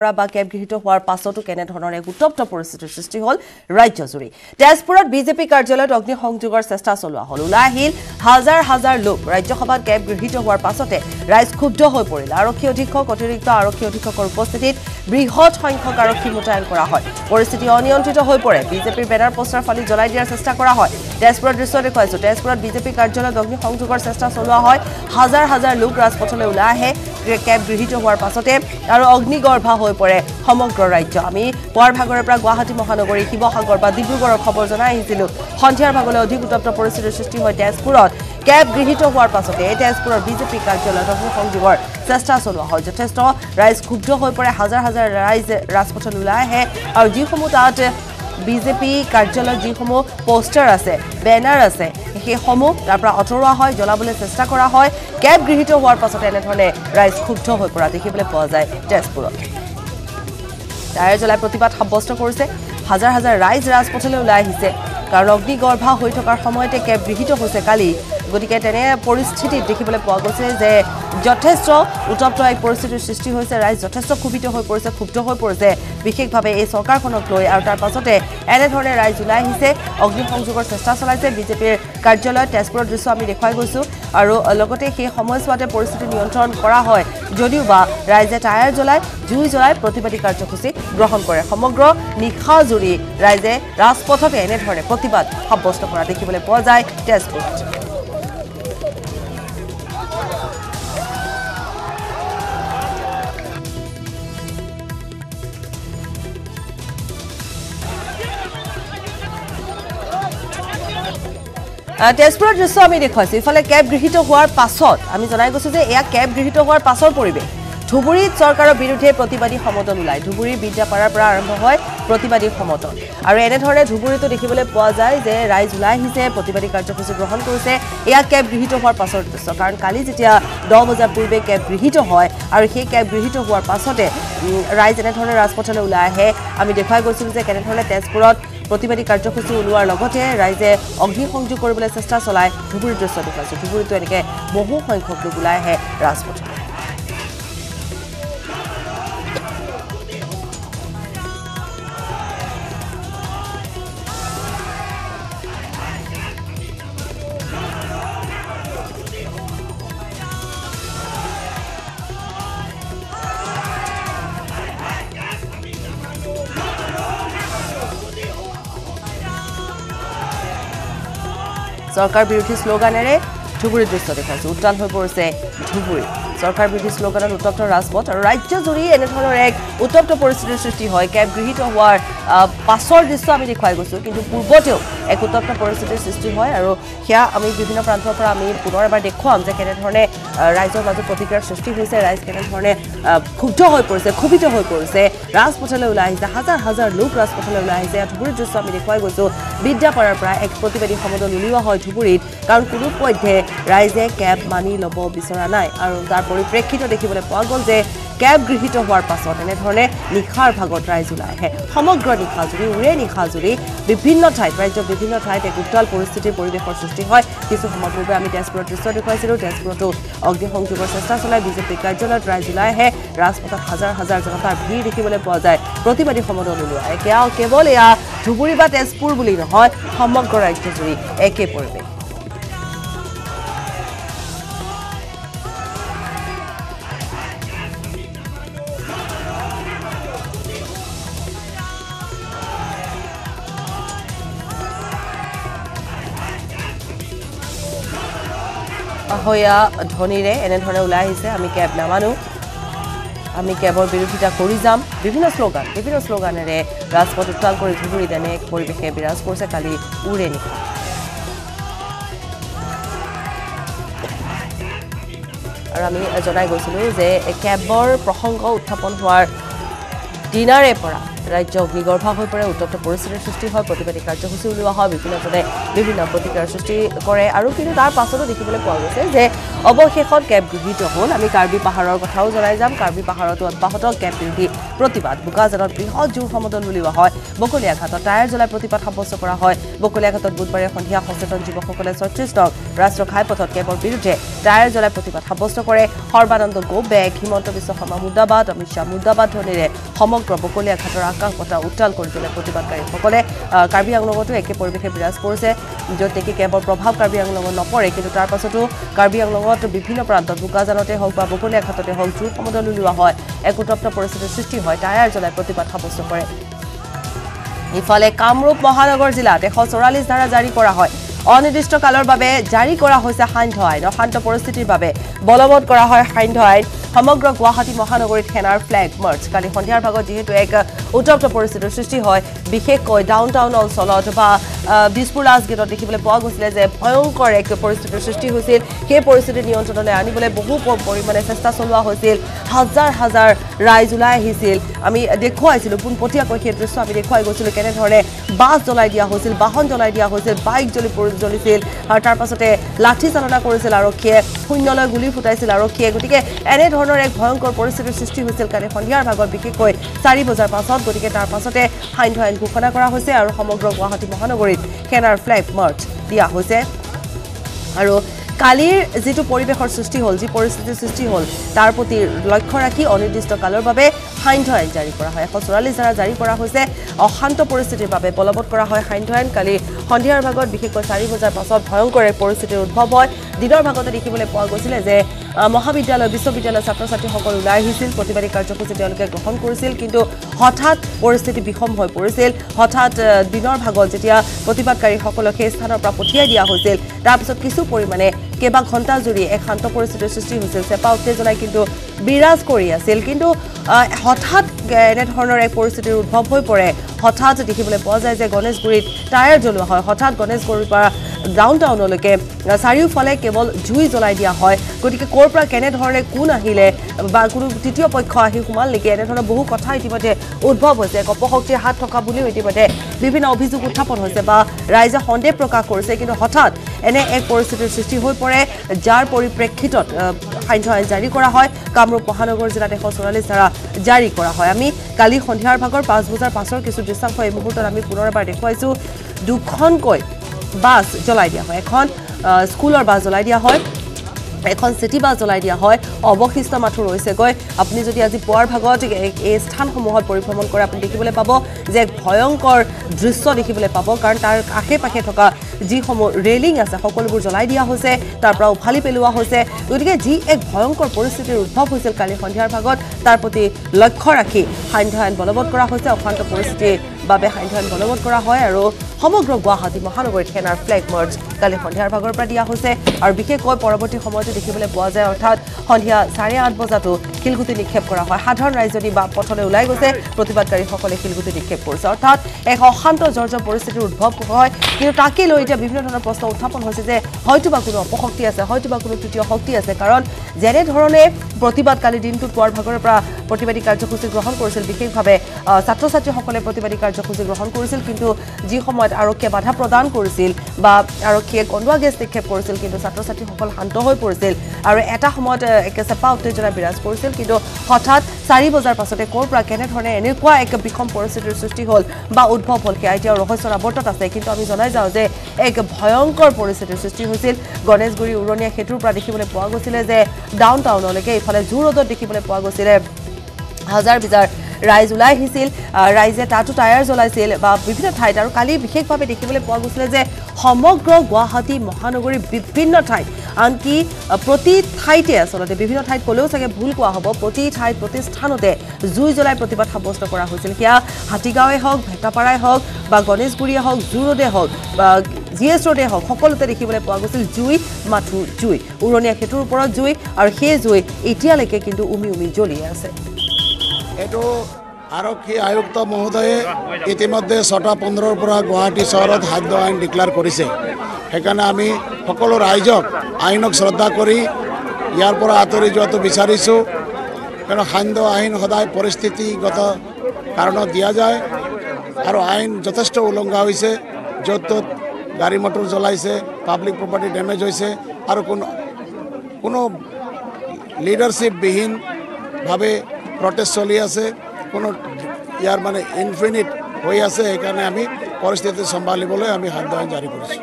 বা কেব গৃহীত হোৱাৰ পাছতো কেনেধৰণৰ এক উত্তপ্ত পৰিস্থিতিৰ সৃষ্টি হ'ল ৰাজ্যজুৰি। তেজপুৰত বিজেপি কাৰ্যালয়ত অগ্নিসংযোগৰ চেষ্টা চলোৱা হ'ল। ওলাই আহিল হাজাৰ হাজাৰ লোক। ৰাজ্যসভাত কেব গৃহীত হোৱাৰ পাছতে ৰাইজ ক্ষুব্ধ হৈ পৰিল। আৰক্ষী অধীক্ষক অতিৰিক্ত আৰক্ষী অধীক্ষকৰ উপস্থিতিত বৃহৎ সংখ্যক আৰক্ষী মোতায়েন কৰা হয়। পৰিস্থিতি অনিয়ন্ত্ৰিত হৈ পৰে। বিজেপিৰ বেনাৰ পোষ্টাৰ ফালি জ্বলাই দিয়াৰ চেষ্টা কৰা হয়। তেজপুৰৰ দৃশ্য দেখুৱাইছো। তেজপুৰত বিজেপি কাৰ্যালয়ত অগ্নিসংযোগৰ চেষ্টা চলোৱা হয়। হাজাৰ হাজাৰ লোক ৰাজপথলৈ ওলাই আহে। কেব গৃহীত হোৱাৰ পাছতে আৰু অগ্নিগৰ্ভা হৈ পৰে সমগ্ৰ ৰাজ্য। আমি পুৱাৰ ভাগৰে পৰা গুৱাহাটী মহানগৰী শিৱসাগৰ বা ডিব্ৰুগড়ৰ খবৰ জনাই আহিছিলোঁ। সন্ধিয়াৰ ভাগলৈ অধিক উত্তপ্ত পৰিস্থিতিৰ সৃষ্টি হয় তেজপুৰত। কেব গৃহীত হোৱাৰ পাছতে তেজপুৰৰ বিজেপি কাৰ্যালয়ত অগ্নিসংযোগৰ চেষ্টা চলোৱা হয়। যথেষ্ট ৰাইজ ক্ষুব্ধ হৈ পৰে। হাজাৰ হাজাৰ ৰাইজ ৰাজপথলৈ ওলাই আহে আৰু যিসমূহ তাত বিজেপি কাৰ্যালয়ত যিসমূহ পোষ্টাৰ আছে বেনাৰ আছে সেইসমূহ তাৰ পৰা আঁতৰোৱা হয় জ্বলাবলৈ চেষ্টা কৰা হয়। কেব গৃহীত হোৱাৰ পাছতে এনেধৰণে ৰাইজ ক্ষুব্ধ হৈ পৰা দেখিবলৈ পোৱা যায় তেজপুৰত। টায়াৰ জ্বলাই প্ৰতিবাদ সাব্যস্ত কৰিছে। হাজাৰ হাজাৰ ৰাইজ ৰাজপথলৈ ওলাই আহিছে। কাৰণ অগ্নিগৰ্ভা হৈ থকাৰ সময়তে কেব গৃহীত হৈছে কালি গতিকে তেনে পৰিস্থিতিত দেখিবলৈ পোৱা গৈছে যে যথেষ্ট উত্তপ্ত এক পৰিস্থিতিৰ সৃষ্টি হৈছে। ৰাইজ যথেষ্ট ক্ষোভিত হৈ পৰিছে ক্ষুব্ধ হৈ পৰিছে। বিশেষভাৱে এই চৰকাৰখনক লৈ আৰু তাৰ পাছতে এনেধৰণে ৰাইজ ওলাই আহিছে। অগ্নিসংযোগৰ চেষ্টা চলাইছে বিজেপিৰ কাৰ্যালয়ত। তেজপুৰৰ দৃশ্য আমি দেখুৱাই গৈছোঁ। আৰু লগতে সেই সময়ছোৱাতে পৰিস্থিতি নিয়ন্ত্ৰণ কৰা হয় যদিও বা ৰাইজে টায়াৰ জ্বলাই জুই জ্বলাই প্ৰতিবাদী কাৰ্যসূচী গ্ৰহণ কৰে। সমগ্ৰ নিশাজুৰি ৰাইজে ৰাজপথতে এনেধৰণে প্ৰতিবাদ সাব্যস্ত কৰা দেখিবলৈ পোৱা যায় তেজপুৰত। তেজপুৰৰ দৃশ্য আমি দেখুৱাইছোঁ ইফালে কেব গৃহীত হোৱাৰ পাছত আমি জনাই গৈছোঁ যে এয়া কেব গৃহীত হোৱাৰ পাছৰ পৰিৱেশ। ধুবুৰীত চৰকাৰৰ বিৰুদ্ধে প্ৰতিবাদী সমদল ওলায়। ধুবুৰীৰ বিদ্যাপাৰাৰ পৰা আৰম্ভ হয় প্ৰতিবাদী সমদল আৰু এনেধৰণে ধুবুৰীতো দেখিবলৈ পোৱা যায় যে ৰাইজ ওলাই আহিছে প্ৰতিবাদী কাৰ্যসূচী গ্ৰহণ কৰিছে। এয়া কেব গৃহীত হোৱাৰ পাছৰ দৃশ্য। কাৰণ কালি যেতিয়া দহ বজাৰ পূৰ্বে কেব গৃহীত হয় আৰু সেই কেব গৃহীত হোৱাৰ পাছতে ৰাইজ এনেধৰণে ৰাজপথলৈ ওলাই আহে। আমি দেখুৱাই গৈছিলোঁ যে কেনেধৰণে তেজপুৰত প্ৰতিবাদী কাৰ্যসূচী ওলোৱাৰ লগতে ৰাইজে অগ্নিসংযোগ কৰিবলৈ চেষ্টা চলাই ধুবুৰীৰ দৃশ্য দেখুৱাইছোঁ। ধুবুৰীতো এনেকৈ বহু সংখ্যক লোক ওলাই আহে ৰাজপথলৈ। চৰকাৰ বিৰোধী শ্লোগানেৰে ধুবুৰীৰ দৃশ্য দেখুৱাইছোঁ উত্তাল হৈ পৰিছে ধুবুৰী। চৰকাৰ বিৰোধী শ্লোগানত উত্তপ্ত ৰাজপথ আৰু ৰাজ্যজুৰি এনেধৰণৰ এক উত্তপ্ত পৰিস্থিতিৰ সৃষ্টি হয়। কেব গৃহীত হোৱাৰ পাছৰ দৃশ্য আমি দেখুৱাই গৈছোঁ। কিন্তু পূৰ্বতেও এক উত্তপ্ত পৰিস্থিতিৰ সৃষ্টি হয় আৰু সেয়া আমি বিভিন্ন প্ৰান্তৰ পৰা আমি পুনৰ এবাৰ দেখুৱাম যে কেনেধৰণে ৰাইজৰ মাজত প্ৰতিক্ৰিয়াৰ সৃষ্টি হৈছে। ৰাইজ কেনেধৰণে ক্ষুব্ধ হৈ পৰিছে ক্ষোভিত হৈ পৰিছে। ৰাজপথলৈ ওলাই আহিছে হাজাৰ হাজাৰ লোক ৰাজপথলৈ ওলাই আহিছে। ধুবুৰীৰ দৃশ্য আমি দেখুৱাই গৈছোঁ। বিদ্যাপাৰাৰ পৰা এক প্ৰতিবাদী সমদল উলিওৱা হয় ধুবুৰীত কাৰণ কোনোপধ্যে ৰাইজে কেব মানি ল'ব বিচৰা নাই। আৰু তাৰ পৰিপ্ৰেক্ষিত দেখিবলৈ পোৱা গ'ল যে কেব গৃহীত হোৱাৰ পাছত এনেধৰণে নিশাৰ ভাগত ৰাইজ ওলাই আহে। সমগ্ৰ নিশাজুৰি উৰে নিশাজুৰি বিভিন্ন ঠাইত ৰাজ্যৰ বিভিন্ন ঠাইত এক উত্তাল পৰিস্থিতিৰ পৰিৱেশৰ সৃষ্টি হয়। কিছু সময় পূৰ্বে আমি তেজপুৰৰ দৃশ্য দেখুৱাইছিলোঁ। তেজপুৰতো অগ্নিসংযোগৰ চেষ্টা চলাই বিজেপি কাৰ্যালয়ত ৰাইজ ওলাই আহে। ৰাজপথত হাজাৰ হাজাৰ জনতাৰ ভিৰ দেখিবলৈ পোৱা যায়। প্ৰতিবাদী সমদল ওলোৱা। কেৱল এয়া ধুবুৰী বা তেজপুৰ বুলি নহয় সমগ্ৰ ৰাজ্যজুৰি একে পৰিৱেশ। আহৈয়া ধ্বনিৰে এনেধৰণে ওলাই আহিছে। আমি কেব নামানো। আমি কেবৰ বিৰোধিতা কৰি যাম। বিভিন্ন শ্লোগান বিভিন্ন শ্লোগানেৰে ৰাজপথ উত্তাল কৰি ধুবুৰীত এনে এক পৰিৱেশে বিৰাজ কৰিছে। কালি উৰে নিশা আৰু আমি জনাই গৈছিলোঁ যে কেবৰ প্ৰসংগ উত্থাপন হোৱাৰ দিনাৰে পৰা ৰাজ্য অগ্নিগৰ্ভা হৈ পৰে উত্তপ্ত পৰিস্থিতিৰ সৃষ্টি হয় প্ৰতিবাদী কাৰ্যসূচী উলিওৱা হয় বিভিন্নজনে বিভিন্ন প্ৰতিক্ৰিয়াৰ সৃষ্টি কৰে আৰু কিন্তু তাৰ পাছতো দেখিবলৈ পোৱা গৈছে যে অৱশেষত কেব গৃহীত হ'ল। আমি কাৰ্বি পাহাৰৰ কথাও জনাই যাম। কাৰ্বি পাহাৰতো অব্যাহত কেব বিৰোধী প্ৰতিবাদ। বোকাজানত বৃহৎ জোৰ সমদল উলিওৱা হয়। বকলীয়া ঘাটত টায়াৰ জ্বলাই প্ৰতিবাদ সাব্যস্ত কৰা হয়। বকলীয়া ঘাটত বুধবাৰে সন্ধিয়া সচেতন যুৱকসকলে ছয়ত্ৰিছ নং ৰাষ্ট্ৰীয় ঘাইপথত কেবৰ বিৰুদ্ধে টায়াৰ জ্বলাই প্ৰতিবাদ সাব্যস্ত কৰে। সৰ্বানন্দ গো বেগ হিমন্ত বিশ্ব শৰ্মা মুৰ্দাবাদ অমিত শ্বাহ মুৰ্দাবাদ ধ্বনিৰে সমগ্ৰ বকলীয়া ঘাটৰ আকাশ বতাহ উত্তাল কৰি তোলে প্ৰতিবাদকাৰীসকলে কাৰ্বি আংলঙতো একে পৰিৱেশে বিৰাজ কৰিছে য'ত নেকি কেবৰ প্ৰভাৱ কাৰ্বি আংলঙত নপৰে কিন্তু তাৰ পাছতো কাৰ্বি আংলঙত বিভিন্ন প্ৰান্তত বোকাজানতে হওক বা বকলীয়া ঘাটতে হওক জোৰ সমদল উলিওৱা হয়। এক উত্তপ্ত পৰিস্থিতিৰ সৃষ্টি হয় টায়াৰ জ্বলাই প্ৰতিবাদ সাব্যস্ত কৰে। ইফালে কামৰূপ মহানগৰ জিলাত এশ চৌৰাল্লিছ ধাৰা জাৰি কৰা হয়। অনিৰ্দিষ্ট কালৰ বাবে জাৰি কৰা হৈছে সান্ধ্য আইন। অশান্ত পৰিস্থিতিৰ বাবে বলবৎ কৰা হয় সান্ধ্য আইন। সমগ্ৰ গুৱাহাটী মহানগৰীত সেনাৰ ফ্লেগ মাৰ্চ। কালি সন্ধিয়াৰ ভাগত যিহেতু এক উত্তপ্ত পৰিস্থিতিৰ সৃষ্টি হয়। বিশেষকৈ ডাউন টাউন অঞ্চলত বা আহ, দিছপুৰ লাষ্ট গেটত দেখিবলৈ পোৱা গৈছিলে যে ভয়ংকৰ এক পৰিস্থিতিৰ সৃষ্টি হৈছিল। সেই পৰিস্থিতি নিয়ন্ত্ৰণলৈ আনিবলৈ বহু পৰিমাণে চেষ্টা চলোৱা হৈছিল। হাজাৰ হাজাৰ ৰাইজ ওলাই আহিছিল। আমি দেখুৱাইছিলোঁ পোনপটীয়াকৈ সেই দৃশ্য আমি দেখুৱাই গৈছিলোঁ কেনেধৰণে বাছ জ্বলাই দিয়া হৈছিল বাহন জ্বলাই দিয়া হৈছিল বাইক জ্বলি জ্বলিছিল আৰু পাছতে লাঠি চালনা কৰিছিল আৰক্ষীয়ে শূন্যলৈ গুলী ফুটাইছিল আৰক্ষীয়ে। গতিকে এনেধৰণৰ এক ভয়ংকৰ পৰিস্থিতিৰ সৃষ্টি হৈছিল কালি সন্ধিয়াৰ ভাগত বিশেষকৈ চাৰি বজাৰ পাছত। গতিকে তাৰ পাছতে সান্ধ্য আইন ঘোষণা কৰা হৈছে আৰু সমগ্ৰ গুৱাহাটী মহানগৰীত সেনাৰ ফ্লেগ মাৰ্চ দিয়া হৈছে। আৰু কালিৰ যিটো পৰিৱেশৰ সৃষ্টি হ'ল যি পৰিস্থিতিৰ সৃষ্টি হ'ল তাৰ প্ৰতি লক্ষ্য ৰাখি অনিৰ্দিষ্ট কালৰ বাবে সান্ধ্য আইন জাৰি কৰা হয়। এশ চৌৰাল্লিছ ধাৰা জাৰি কৰা হৈছে। অশান্ত পৰিস্থিতিৰ বাবে বলবৎ কৰা হয় সান্ধ্য আইন কালি সন্ধিয়াৰ ভাগত বিশেষকৈ চাৰি বজাৰ পাছত ভয়ংকৰ এক পৰিস্থিতিৰ উদ্ভৱ হয়। দিনৰ ভাগতে দেখিবলৈ পোৱা গৈছিলে যে মহাবিদ্যালয় বিশ্ববিদ্যালয়ৰ ছাত্ৰ ছাত্ৰীসকল ওলাই আহিছিল। প্ৰতিবাদী কাৰ্যসূচী তেওঁলোকে গ্ৰহণ কৰিছিল কিন্তু হঠাৎ পৰিস্থিতি বিষম হৈ পৰিছিল। হঠাৎ দিনৰ ভাগত যেতিয়া প্ৰতিবাদকাৰীসকলক সেই স্থানৰ পৰা পঠিয়াই দিয়া হৈছিল তাৰপিছত কিছু পৰিমাণে কেইবা ঘণ্টা জুৰি এক শান্ত পৰিস্থিতিৰ সৃষ্টি হৈছিল। চেপা উত্তেজনাই কিন্তু বিৰাজ কৰি আছিল। কিন্তু হঠাৎ এনেধৰণৰ এক পৰিস্থিতিৰ উদ্ভৱ হৈ পৰে। হঠাৎ দেখিবলৈ পোৱা যায় যে গণেশগুৰিত টায়াৰ জ্বলোৱা হয়। হঠাৎ গণেশগুৰিৰ পৰা ডাউন টাউনলৈকে আহ, চাৰিওফালে কেৱল জুই জ্বলাই দিয়া হয়। গতিকে ক'ৰ পৰা কেনেধৰণে কোন আহিলে বা কোনো তৃতীয় পক্ষ আহি সোমাল নেকি এনেধৰণৰ বহু কথা ইতিমধ্যে উদ্ভৱ হৈছে। এক অপশক্তিৰ হাত থকা বুলিও ইতিমধ্যে বিভিন্ন অভিযোগ উত্থাপন হৈছে বা ৰাইজে সন্দেহ প্ৰকাশ কৰিছে। কিন্তু হঠাৎ এনে এক পৰিস্থিতিৰ সৃষ্টি হৈ পৰে যাৰ পৰিপ্ৰেক্ষিতত সান্ধ্য আইন জাৰি কৰা হয়। কামৰূপ মহানগৰ জিলাত এশ চৌৰাল্লিছ ধাৰা জাৰি কৰা হয়। আমি কালি সন্ধিয়াৰ ভাগৰ পাঁচ বজাৰ পাছৰ কিছু দৃশ্যাংশ এই মুহূৰ্তত আমি পুনৰ এবাৰ দেখুৱাইছোঁ। দুখনকৈ বাছ জ্বলাই দিয়া হয়। এখন স্কুলৰ বাছ জ্বলাই দিয়া হয়। এখন চিটি বাছ জ্বলাই দিয়া হয়। অৱশিষ্ট মাথো ৰৈছেগৈ। আপুনি যদি আজি পুৱাৰ ভাগত এই স্থানসমূহত পৰিভ্ৰমণ কৰে আপুনি দেখিবলৈ পাব যে এক ভয়ংকৰ দৃশ্য দেখিবলৈ পাব। কাৰণ তাৰ আশে পাশে থকা যিসমূহ ৰেলিং আছে সকলোবোৰ জ্বলাই দিয়া হৈছে তাৰ পৰা উফালি পেলোৱা হৈছে। গতিকে যি এক ভয়ংকৰ পৰিস্থিতিৰ উদ্ভৱ হৈছিল কালি সন্ধিয়াৰ ভাগত তাৰ প্ৰতি লক্ষ্য ৰাখি সান্ধ্য আইন বলবৎ কৰা হৈছে। অশান্ত পৰিস্থিতিৰ বাবে সান্ধ্য আইন বলবৎ কৰা হয় আৰু সমগ্ৰ গুৱাহাটী মহানগৰীত সেনাৰ ফ্লেগ মাৰ্চ কালি সন্ধিয়াৰ ভাগৰ পৰা দিয়া হৈছে। আৰু বিশেষকৈ পৰৱৰ্তী সময়তো দেখিবলৈ পোৱা যায় অৰ্থাৎ সন্ধিয়া চাৰে আঠ বজাতো শিলগুটি নিক্ষেপ কৰা হয়। সাধাৰণ ৰাইজ যদি বা পথলৈ ওলাই গৈছে প্ৰতিবাদকাৰীসকলে শিলগুটি নিক্ষেপ কৰিছে। অৰ্থাৎ এক অশান্ত জৰ্জৰ পৰিস্থিতিৰ উদ্ভৱ হয়। কিন্তু তাকে লৈ এতিয়া বিভিন্ন ধৰণৰ প্ৰশ্ন উত্থাপন হৈছে যে হয়তো বা কোনো অপশক্তি আছে হয়তো বা কোনো তৃতীয় শক্তি আছে। কাৰণ যেনেধৰণে প্ৰতিবাদ কালি দিনটোত পুৱাৰ ভাগৰে পৰা প্ৰতিবাদী কাৰ্যসূচী গ্ৰহণ কৰিছিল। বিশেষভাৱে ছাত্ৰ ছাত্ৰীসকলে প্ৰতিবাদী কাৰ্যসূচী গ্ৰহণ কৰিছিল কিন্তু যি সময়ত আৰক্ষীয়ে বাধা প্ৰদান কৰিছিল বা আৰক্ষীয়ে কন্দুৱা গেছ নিক্ষেপ কৰিছিল কিন্তু ছাত্ৰ ছাত্ৰীসকল শান্ত হৈ পৰিছিল আৰু এটা সময়ত একে চেপা উত্তেজনা বিৰাজ কৰিছিল কিন্তু হঠাৎ চাৰি বজাৰ পাছতে ক'ৰ পৰা কেনেধৰণে এনেকুৱা এক বিষম পৰিস্থিতিৰ সৃষ্টি হ'ল বা উদ্ভৱ হ'ল সেয়া এতিয়াও ৰহস্যৰ আৱৰ্তত আছে। কিন্তু আমি জনাই যাওঁ যে এক ভয়ংকৰ পৰিস্থিতিৰ সৃষ্টি হৈছিল। গণেশগুৰি উৰণীয়া সেতুৰ পৰা দেখিবলৈ পোৱা গৈছিলে যে ডাউন টাউনলৈকে ইফালে জু ৰোডত দেখিবলৈ পোৱা গৈছিলে। হাজাৰ বিজাৰ ৰাইজ ওলাই আহিছিল। আহ, ৰাইজে তাতো টায়াৰ জ্বলাইছিল বা বিভিন্ন ঠাইত আৰু কালি বিশেষভাৱে দেখিবলৈ পোৱা গৈছিলে যে সমগ্ৰ গুৱাহাটী মহানগৰীৰ বিভিন্ন ঠাইত আনকি প্ৰতি ঠাইতে আচলতে বিভিন্ন ঠাইত ক'লেও চাগে ভুল কোৱা হ'ব প্ৰতি ঠাইত প্ৰতি স্থানতে জুই জ্বলাই প্ৰতিবাদ সাব্যস্ত কৰা হৈছিল। সেয়া হাতীগাঁৱে হওক ভেটাপাৰাই হওক বা গণেশগুৰিয়ে হওক জু ৰোডে হওক বা জি এছ ৰোডে হওক সকলোতে দেখিবলৈ পোৱা গৈছিল জুই মাথো জুই। উৰণীয়া সেতুৰ ওপৰত জুই আৰু সেই জুই এতিয়ালৈকে কিন্তু উমি উমি জ্বলি আছে। এইটো আৰক্ষী আয়ুক্ত মহোদয়ে ইতিমধ্যে ছটা পোন্ধৰৰ পৰা গুৱাহাটী চহৰত খাদ্য আইন ডিক্লেয়াৰ কৰিছে। সেইকাৰণে আমি সকলো ৰাইজক আইনক শ্ৰদ্ধা কৰি ইয়াৰ পৰা আঁতৰি যোৱাটো বিচাৰিছোঁ। কিয়নো খাদ্য আইন সদায় পৰিস্থিতিগত কাৰণত দিয়া যায় আৰু আইন যথেষ্ট উলংঘা হৈছে য'ত ত'ত গাড়ী মটৰ জ্বলাইছে পাব্লিক প্ৰপাৰ্টি ডেমেজ হৈছে আৰু কোনো কোনো লিডাৰশ্বিপবিহীনভাৱে প্ৰটেষ্ট চলি আছে কোনো ইয়াৰ মানে ইনফিনিট হৈ আছে সেইকাৰণে আমি পৰিস্থিতি চম্ভালিবলৈ আমি খাদ্য আইন জাৰি কৰিছোঁ।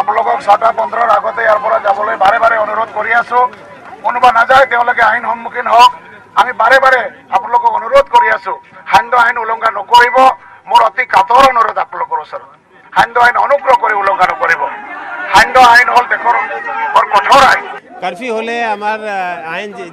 আপোনালোকক ছটা পোন্ধৰৰ আগতে ইয়াৰ পৰা যাবলৈ বাৰে বাৰে অনুৰোধ কৰি আছো। কোনোবা নাযায় তেওঁলোকে আইন সন্মুখীন হওক। আমি বাৰে বাৰে আপোনালোকক অনুৰোধ কৰি আছো। সান্ধ্য আইন উলংঘা নকৰিব। মোৰ অতি কাতৰ অনুৰোধ আপোনালোকৰ ওচৰত। সান্ধ্য আইন আইন হ'ল আইন। হ'লে আমাৰ আইন যি-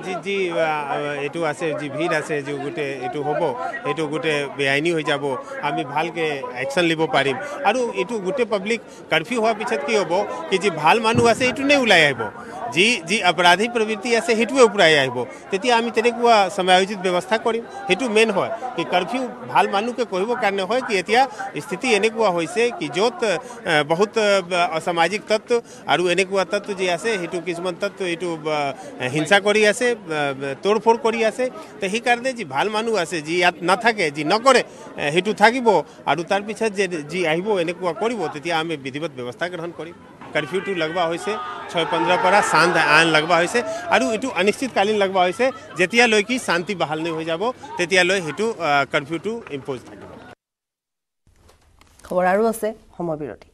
এইটো আছে যি ভিৰ আছে যি গোটেই এইটো হ'ব এইটো গোটেই বেআইনী হৈ যাব আমি ভালকৈ একশ্যন ল'ব পাৰিম। আৰু এইটো গোটেই পাব্লিক কাৰ্ফিউ হোৱাৰ পিছত কি হ'ব কি যি ভাল মানুহ আছে এইটোনে ওলাই আহিব? যি যি অপৰাধী প্ৰবৃত্তি আছে সেইটোৱে ওপৰাই আহিব তেতিয়া আমি তেনেকুৱা সমায়োজিত ব্যৱস্থা কৰিম সেইটো মেইন হয় কি কাৰ্ফিউ ভাল মানুহকে কৰিবৰ কাৰণে হয় কি এতিয়া স্থিতি এনেকুৱা হৈছে কি য'ত বহুত অসামাজিক তত্ত্ব আৰু এনেকুৱা তত্ত্ব যি আছে সেইটো কিছুমান তত্ত্ব এইটো হিংসা কৰি আছে আহ, তোড়ফোড় কৰি আছে তো সেইকাৰণে যি ভাল মানুহ আছে যি ইয়াত নাথাকে যি নকৰে সেইটো থাকিব আৰু তাৰপিছত যে যি আহিব এনেকুৱা কৰিব তেতিয়া আমি বিধিবদ্ধ ব্যৱস্থা গ্ৰহণ কৰিম কাৰ্ফিউটো লগোৱা হৈছে ছয় পোন্ধৰৰ পৰা শান্ত আইন লগোৱা হৈছে আৰু এইটো অনিশ্চিতকালীন লগোৱা হৈছে যেতিয়ালৈকে শান্তি বাহাল হৈ যাব তেতিয়ালৈ সেইটো আহ, কাৰ্ফিউটো ইম্প'জ থাকিব। খবৰ আৰু আছে সময় বিৰতি।